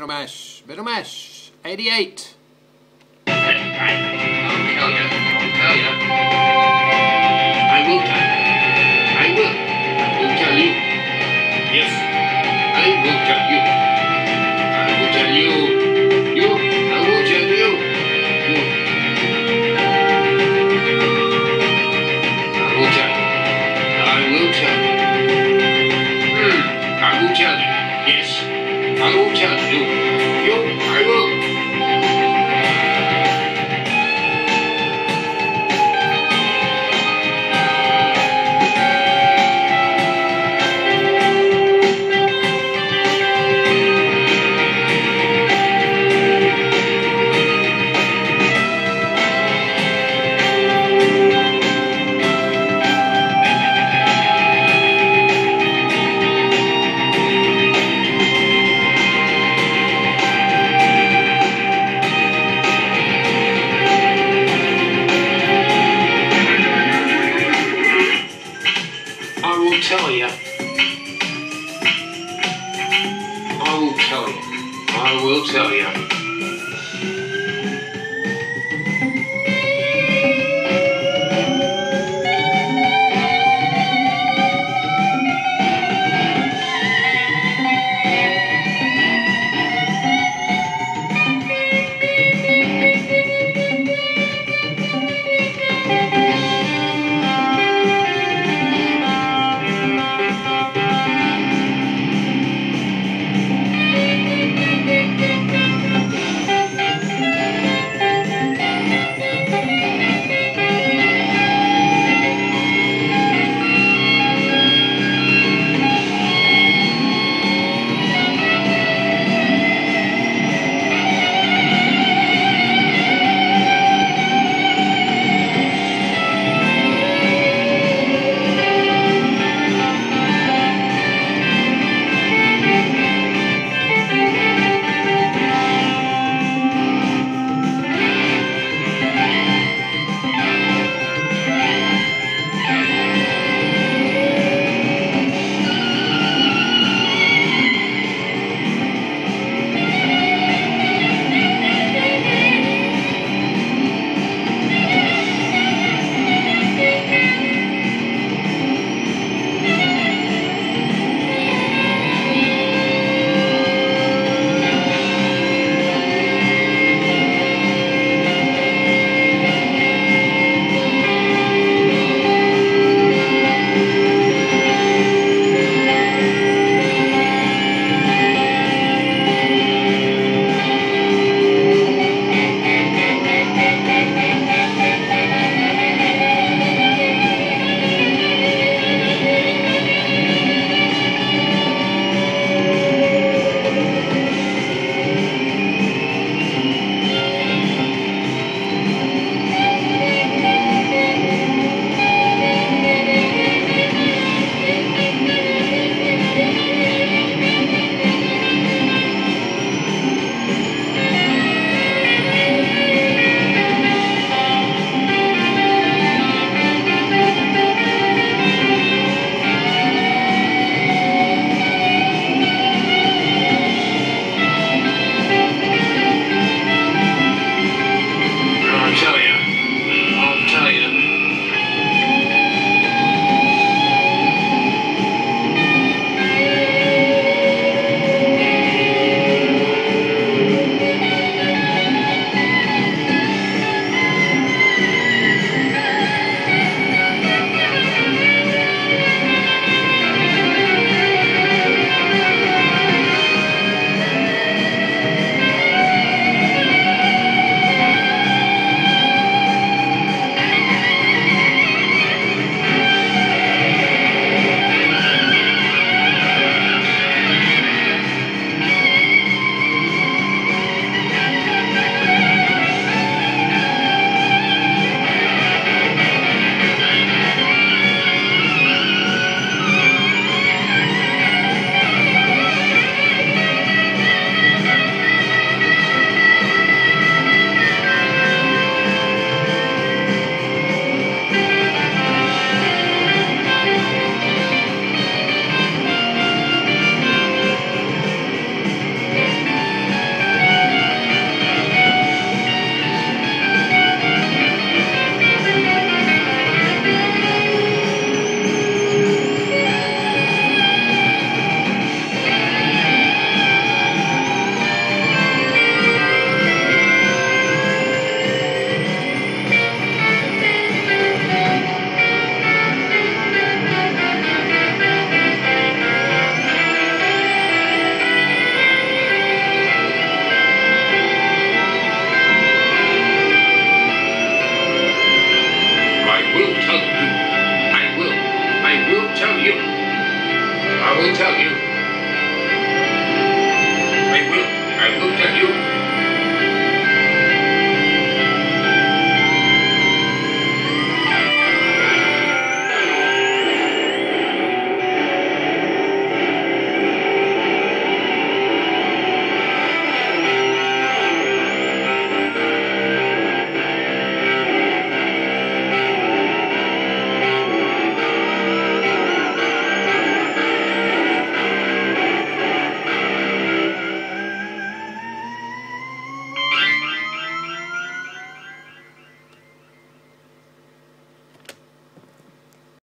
Metal Mash, Metal Mash, 88. I'll tell you. I'll tell you. I will tell you. I will. I will tell you. Yes. I will tell you. I will tell you. You. I will tell you. You. I will tell. I will tell I will tell you.